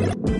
you